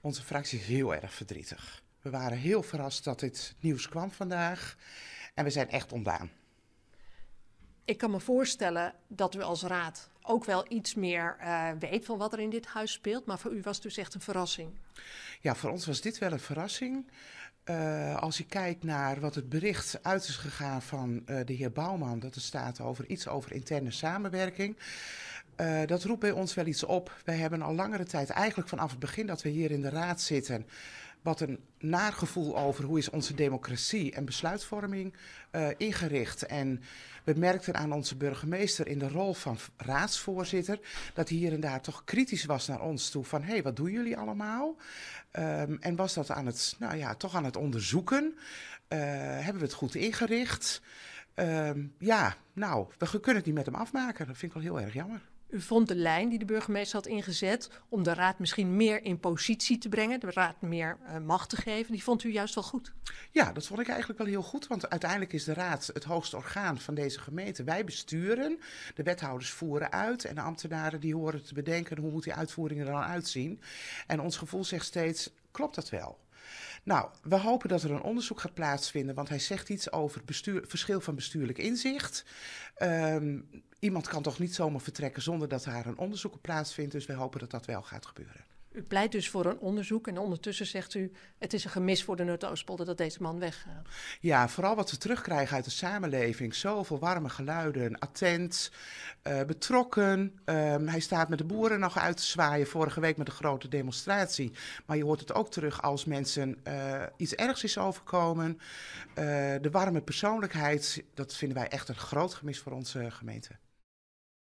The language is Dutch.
Onze fractie is heel erg verdrietig. We waren heel verrast dat dit nieuws kwam vandaag. En we zijn echt ontdaan. Ik kan me voorstellen dat u als raad ook wel iets meer uh, weet van wat er in dit huis speelt. Maar voor u was het dus echt een verrassing. Ja, voor ons was dit wel een verrassing. Uh, als je kijkt naar wat het bericht uit is gegaan van uh, de heer Bouwman, dat er staat over iets over interne samenwerking. Uh, dat roept bij ons wel iets op. Wij hebben al langere tijd, eigenlijk vanaf het begin dat we hier in de raad zitten, wat een nagevoel over hoe is onze democratie en besluitvorming uh, ingericht. En we merkten aan onze burgemeester in de rol van raadsvoorzitter dat hij hier en daar toch kritisch was naar ons toe van hé, hey, wat doen jullie allemaal? Um, en was dat aan het, nou ja, toch aan het onderzoeken. Uh, hebben we het goed ingericht? Um, ja, nou, we kunnen het niet met hem afmaken. Dat vind ik wel heel erg jammer. U vond de lijn die de burgemeester had ingezet om de raad misschien meer in positie te brengen, de raad meer uh, macht te geven, die vond u juist wel goed? Ja, dat vond ik eigenlijk wel heel goed, want uiteindelijk is de raad het hoogste orgaan van deze gemeente. Wij besturen, de wethouders voeren uit en de ambtenaren die horen te bedenken hoe moet die uitvoering er dan uitzien. En ons gevoel zegt steeds, klopt dat wel? Nou, we hopen dat er een onderzoek gaat plaatsvinden, want hij zegt iets over bestuur, verschil van bestuurlijk inzicht. Um, iemand kan toch niet zomaar vertrekken zonder dat daar een onderzoek op plaatsvindt, dus wij hopen dat dat wel gaat gebeuren. U pleit dus voor een onderzoek en ondertussen zegt u... het is een gemis voor de Noordoostpolder dat deze man weggaat. Ja, vooral wat we terugkrijgen uit de samenleving. Zoveel warme geluiden, attent, uh, betrokken. Um, hij staat met de boeren nog uit te zwaaien vorige week met een grote demonstratie. Maar je hoort het ook terug als mensen uh, iets ergs is overkomen. Uh, de warme persoonlijkheid, dat vinden wij echt een groot gemis voor onze gemeente.